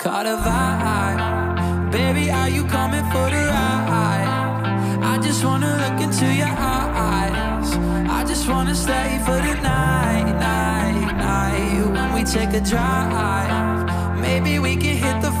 caught a vibe. Baby, are you coming for the ride? I just wanna look into your eyes. I just wanna stay for the night, night, night. When we take a drive, maybe we can hit the